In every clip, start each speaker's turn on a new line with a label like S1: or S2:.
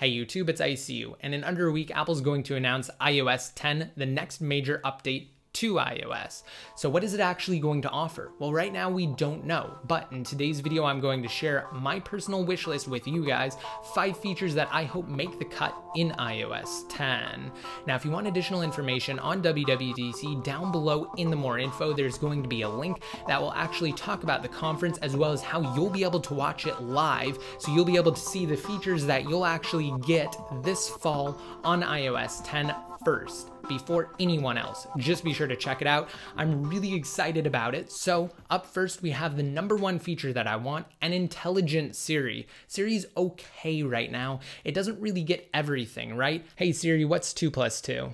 S1: Hey YouTube, it's ICU, and in under a week, Apple's going to announce iOS 10, the next major update to iOS. So what is it actually going to offer? Well, right now we don't know, but in today's video, I'm going to share my personal wish list with you guys, five features that I hope make the cut in iOS 10. Now, if you want additional information on WWDC, down below in the more info, there's going to be a link that will actually talk about the conference as well as how you'll be able to watch it live. So you'll be able to see the features that you'll actually get this fall on iOS 10 first before anyone else. Just be sure to check it out. I'm really excited about it. So, up first, we have the number one feature that I want an intelligent Siri. Siri's okay right now. It doesn't really get everything, right? Hey Siri, what's 2 plus 2?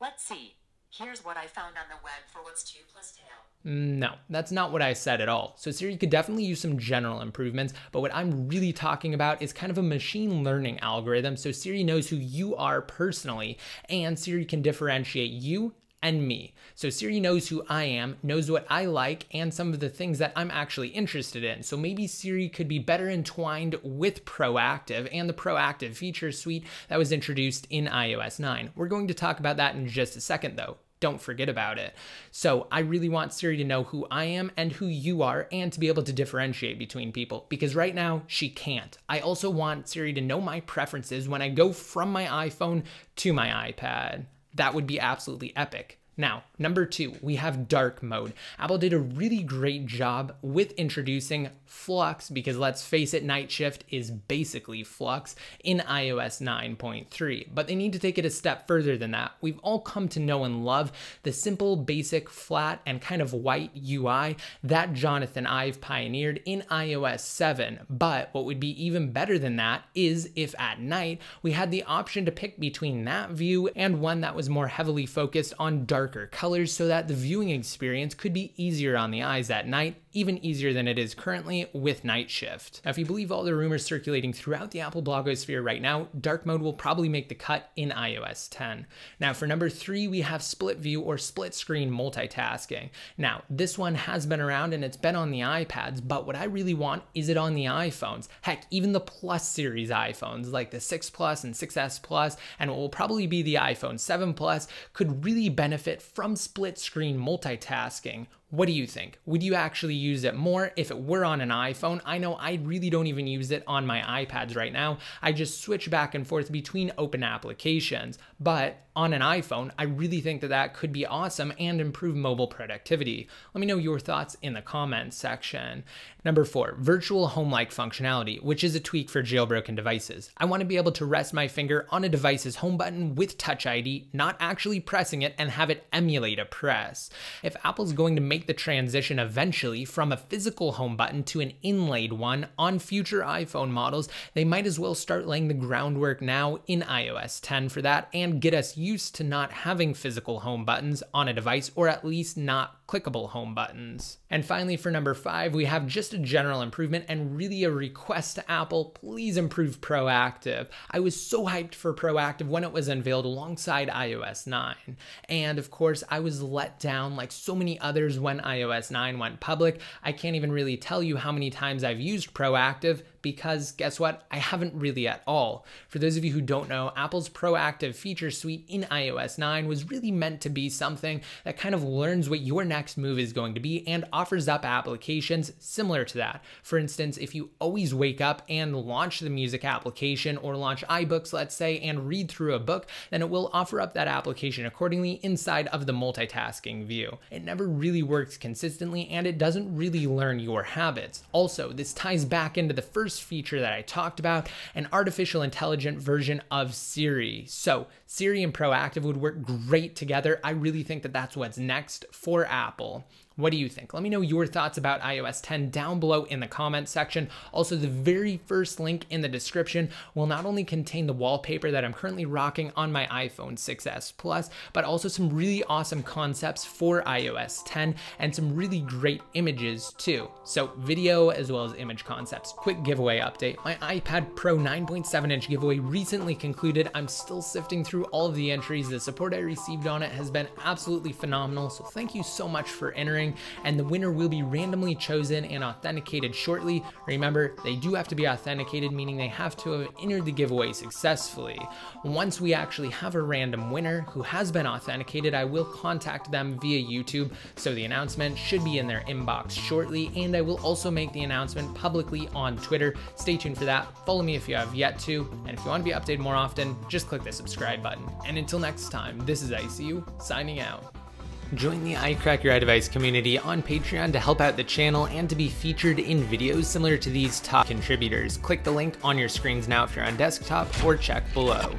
S2: Let's see. Here's what I found on the web for what's 2 plus 2.
S1: No, that's not what I said at all. So Siri could definitely use some general improvements, but what I'm really talking about is kind of a machine learning algorithm so Siri knows who you are personally, and Siri can differentiate you and me. So Siri knows who I am, knows what I like, and some of the things that I'm actually interested in. So maybe Siri could be better entwined with Proactive and the Proactive feature suite that was introduced in iOS 9. We're going to talk about that in just a second though don't forget about it. So I really want Siri to know who I am and who you are and to be able to differentiate between people because right now she can't. I also want Siri to know my preferences when I go from my iPhone to my iPad. That would be absolutely epic. Now, number two, we have dark mode. Apple did a really great job with introducing Flux because let's face it, Night Shift is basically Flux in iOS 9.3, but they need to take it a step further than that. We've all come to know and love the simple, basic, flat, and kind of white UI that Jonathan Ive pioneered in iOS 7. But what would be even better than that is if at night we had the option to pick between that view and one that was more heavily focused on dark darker colors so that the viewing experience could be easier on the eyes at night even easier than it is currently with Night Shift. Now, if you believe all the rumors circulating throughout the Apple blogosphere right now, dark mode will probably make the cut in iOS 10. Now, for number three, we have split view or split screen multitasking. Now, this one has been around and it's been on the iPads, but what I really want is it on the iPhones. Heck, even the Plus series iPhones like the 6 Plus and 6S Plus, and what will probably be the iPhone 7 Plus, could really benefit from split screen multitasking what do you think? Would you actually use it more if it were on an iPhone? I know I really don't even use it on my iPads right now. I just switch back and forth between open applications. But on an iPhone, I really think that that could be awesome and improve mobile productivity. Let me know your thoughts in the comments section. Number four, virtual home-like functionality, which is a tweak for jailbroken devices. I want to be able to rest my finger on a device's home button with Touch ID, not actually pressing it and have it emulate a press. If Apple's going to make make the transition eventually from a physical home button to an inlaid one on future iPhone models, they might as well start laying the groundwork now in iOS 10 for that and get us used to not having physical home buttons on a device or at least not clickable home buttons. And finally, for number five, we have just a general improvement and really a request to Apple, please improve Proactive. I was so hyped for Proactive when it was unveiled alongside iOS 9. And of course, I was let down like so many others when iOS 9 went public. I can't even really tell you how many times I've used Proactive because guess what? I haven't really at all. For those of you who don't know, Apple's proactive feature suite in iOS 9 was really meant to be something that kind of learns what your next move is going to be and offers up applications similar to that. For instance, if you always wake up and launch the music application or launch iBooks, let's say, and read through a book, then it will offer up that application accordingly inside of the multitasking view. It never really works consistently and it doesn't really learn your habits. Also, this ties back into the first first feature that I talked about, an artificial intelligent version of Siri. So Siri and Proactive would work great together. I really think that that's what's next for Apple. What do you think? Let me know your thoughts about iOS 10 down below in the comments section. Also, the very first link in the description will not only contain the wallpaper that I'm currently rocking on my iPhone 6s Plus, but also some really awesome concepts for iOS 10 and some really great images too. So video as well as image concepts. Quick giveaway update. My iPad Pro 9.7 inch giveaway recently concluded. I'm still sifting through all of the entries. The support I received on it has been absolutely phenomenal. So thank you so much for entering. And the winner will be randomly chosen and authenticated shortly. Remember, they do have to be authenticated, meaning they have to have entered the giveaway successfully. Once we actually have a random winner who has been authenticated, I will contact them via YouTube, so the announcement should be in their inbox shortly, and I will also make the announcement publicly on Twitter. Stay tuned for that. Follow me if you have yet to, and if you want to be updated more often, just click the subscribe button. And until next time, this is ICU signing out. Join the iCrack Your community on Patreon to help out the channel and to be featured in videos similar to these top contributors. Click the link on your screens now if you're on desktop or check below.